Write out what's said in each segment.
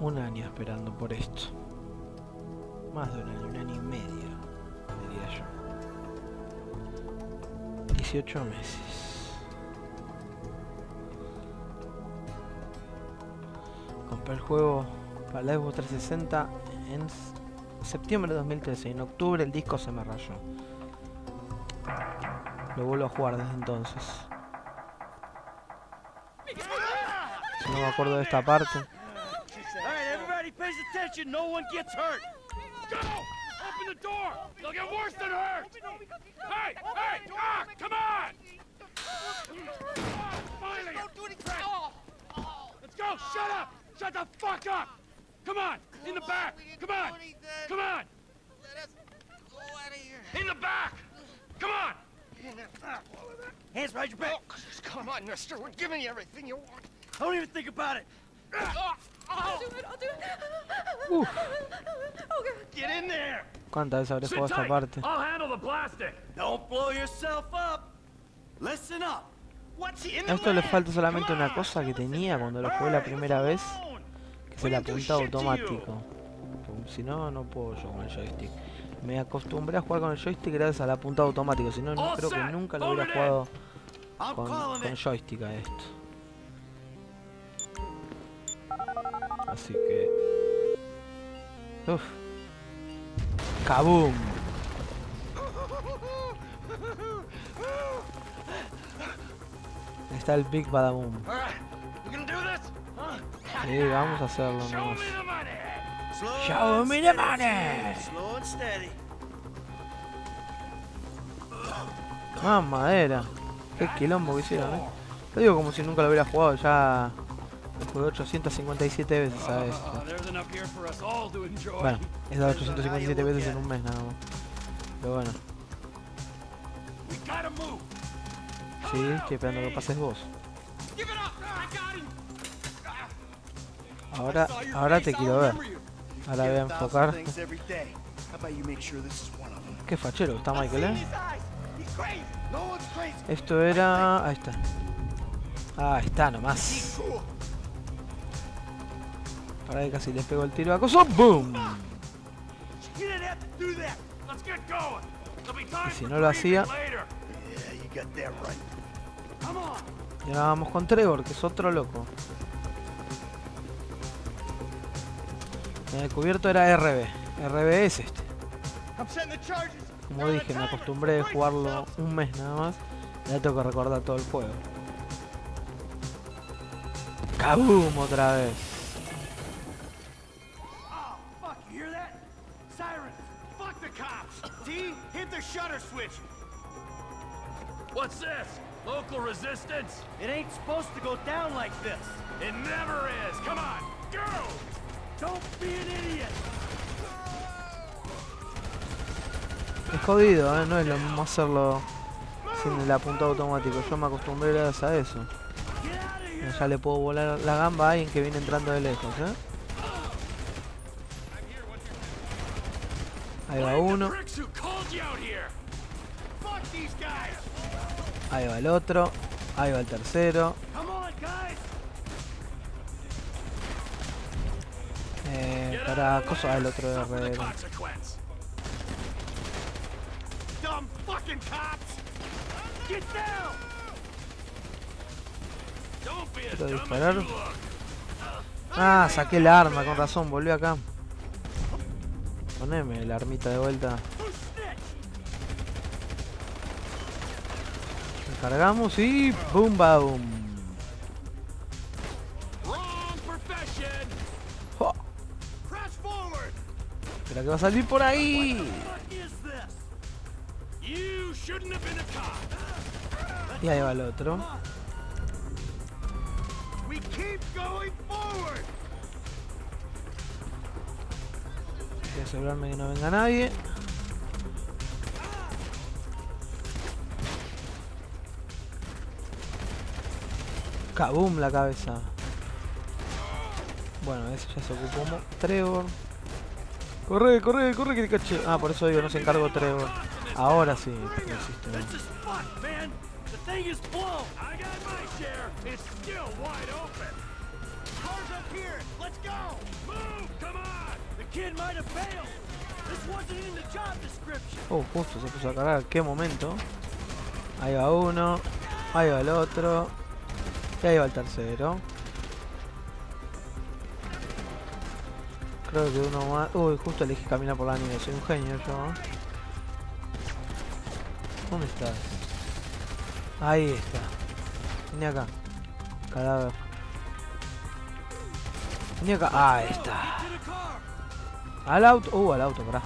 un año esperando por esto. Más de un año, un año y medio, diría yo. 18 meses. Compré el juego para la Xbox 360 en septiembre de 2013 y en octubre el disco se me rayó. Lo vuelvo a jugar desde entonces. No me acuerdo de esta parte. Alright, attention. No one gets hurt. Go! Open the door! They'll get worse than hurt! Hey! Hey! Ah! Come on! Ah, Finally! Let's go! Shut up! Shut the fuck up! Come on! In the back! Come on! Come on! In the back! Come on! Hands behind your back. Come on, mister. We're giving you everything you want. Don't even think about it. I'll do it, I'll do it. Uf, God. Get in there. ¿cuántas veces habré jugado esta parte? I'll handle the plastic! Don't blow yourself up. Listen up. What's in A esto le falta solamente una cosa que tenía cuando lo jugué la primera vez, que es el apuntado automático. Si no, no puedo yo con el joystick. Me acostumbré a jugar con el joystick gracias al apuntado automático, si no, no creo que nunca lo hubiera jugado con, joystick a esto. Así que... Uf. ¡Kaboom! Ahí está el Big Badaboom. Sí, vamos a hacerlo Show nomás. me the money! Slow Show me the money. Steady. Ah, madera. Qué quilombo que hicieron, eh. Lo digo como si nunca lo hubiera jugado, ya jugué 857 veces a esto. Oh. Bueno, es dado 857 veces en un mes nada más. Pero bueno, sí, estoy esperando que pases vos. Give it up! I got him! Ahora, ahora te quiero ver. Ahora voy a enfocar. things every day. How about you make sure this is one of them? Qué fachero está Michael, eh. Esto era... Ahí está. Ah, está nomás. Ahora que casi le pego el tiro a coso. ¡Boom! Y si no lo hacía-. Y ahora vamos con Trevor, que es otro loco. En el cubierto era RB. RB es este. Como dije, me acostumbré a jugarlo un mes nada más. Ya tengo que recordar todo el juego. ¡Kaboom! Otra vez. Cops. D, hit the shutter switch. What's this? Local resistance? It ain't supposed to go down like this. It never is! Come on! Go! Don't be an idiot. Es jodido, ¿eh? No es lo mismo hacerlo sin el apuntado automático. Yo me acostumbré a eso. Ya le puedo volar la gamba a alguien que viene entrando de lejos, ¿eh? Ahí va uno, ahí va el otro, ahí va el tercero. Eh, para cosa or otro suffer the R. consequence. Dumb fucking cops. Get down. Don't be as Quiero disparar. Ah, saqué el arma, con razón, volví acá. Poneme la armita de vuelta. Cargamos y boom boom. Espera que va a salir por ahí. Y ahí va el otro. Asegurarme que no venga nadie. Kaboom la cabeza. Bueno, ese ya se ocupó Trevor. Corre, corre, corre que te caché. Ah, por eso digo, no se encargó Trevor. Ahora sí, Oh, justo se puso a cargar. ¿Qué momento? Ahí va uno. Ahí va el otro. Y ahí va el tercero. Creo que uno más. Uy, justo elegí caminar por la nieve. Soy un genio yo. ¿Dónde estás? Ahí está. Vení acá. Cadáver. Vení acá. Ahí está. Al auto. Uh, al auto, pará.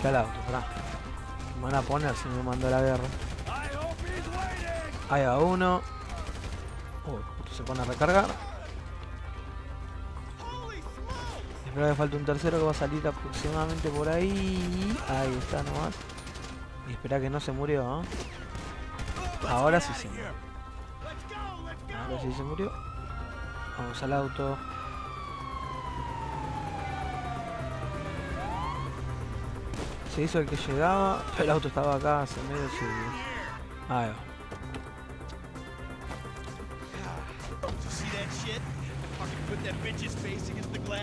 ¿Qué al auto? Pará. Me van a poner si me mando a la guerra. Ahí va uno. Uy, justo se pone a recargar. Espero que falte un tercero que va a salir aproximadamente por ahí. Ahí está nomás. Y espera que no se murió, ¿eh? Ahora sí se murió. Ahora sí se murió. Vamos al auto. Se hizo el que llegaba. El auto estaba acá hace medio siglo. Ahí va.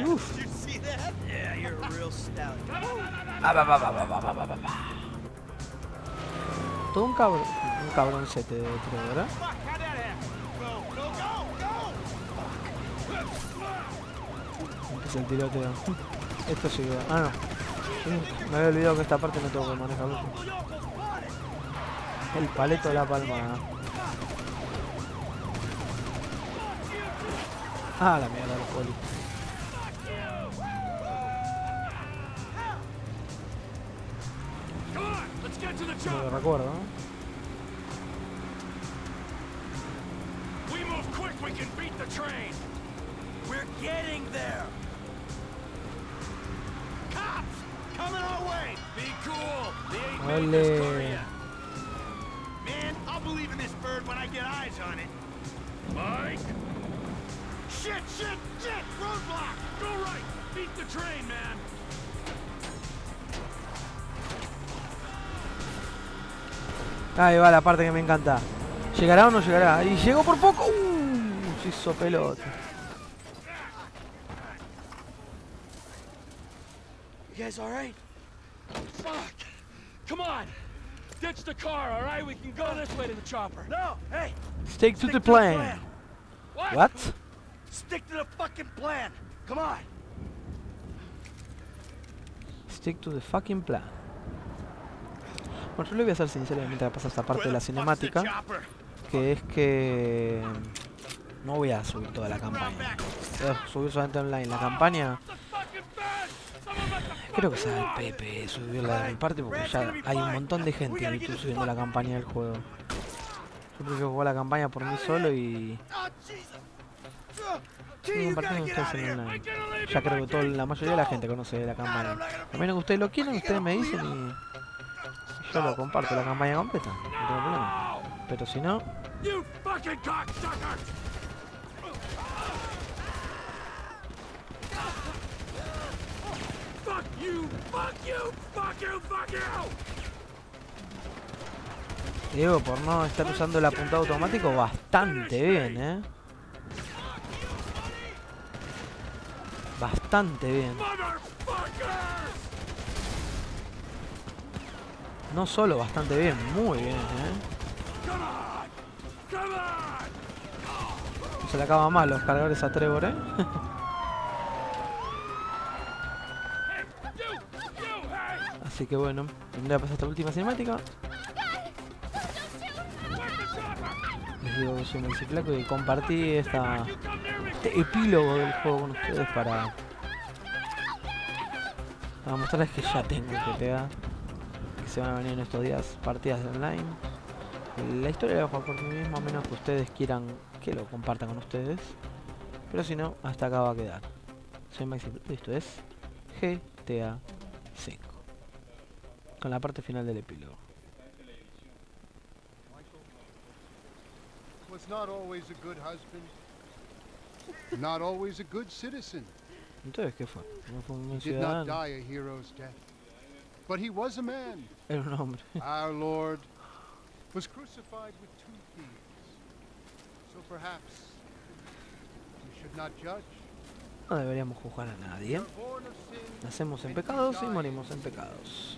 Uf. Ah, bah, bah, bah, Todo un cabrón, un cabroncete de otro, ¿verdad? Este es el tiroteo. Esto sí, ¿verdad? ah no. Me había olvidado que esta parte no tengo que. El paleto de la palma. Ah, la mierda, los polis. Lo recuerdo, ¿no? We move quick, we can beat the train! We're getting there. Ole. Man, I'll believe in this bird when I get eyes on it. Mike! Shit, shit, shit! Roadblock! Go right! Beat the train, man! Ahí va la parte que me encanta. ¿Llegará o no llegará? Y llegó por poco. Uh, se hizo pelota. You guys all right? Fuck! Come on! Ditch the car, alright? We can go this way to the chopper. No, hey, Stick to stick the to plan. What? What? Stick to the fucking plan. Come on. Stick to the fucking plan. Bueno, yo le voy a ser sincero mientras pasa esta parte de la cinemática, que es que no voy a subir toda la campaña. Voy a subir solamente online. La campaña The fucking bed! Someone must have creo que sea el Pepe subirla de mi parte porque ya hay un montón de gente en YouTube subiendo la campaña del juego. Yo prefiero jugar la campaña por mí solo y Ya creo que la mayoría de la gente conoce de la campaña. A menos que ustedes lo quieran, ustedes me dicen y yo lo comparto la campaña completa. No tengo problema. Pero si no, You fucking cocksucker! Fuck you! Fuck you! Fuck you! Fuck you! Diego, por no estar usando el apuntado automático, bastante bien, ¿eh? Bastante bien. No solo bastante bien, muy bien, ¿eh? Se le acaba mal los cargadores a Trevor, ¿eh? Hey, you! You! Hey! Así que bueno, voy a pasar esta última cinemática. Les digo que soy Melciclaco y compartí esta, este epílogo del juego con ustedes para, para mostrarles que ya tengo GTA, que se van a venir en estos días partidas de online. La historia la voy a jugar por mí mismo, a menos que ustedes quieran que lo compartan con ustedes. Pero si no, hasta acá va a quedar. Soy Maxi, esto es GTA 5 con la parte final del epílogo. Entonces, ¿qué fue? No fue un ciudadano. Era un hombre. Our Lord was crucified with two thieves. So perhaps we should not judge. No deberíamos juzgar a nadie. Nacemos en pecados y morimos en pecados.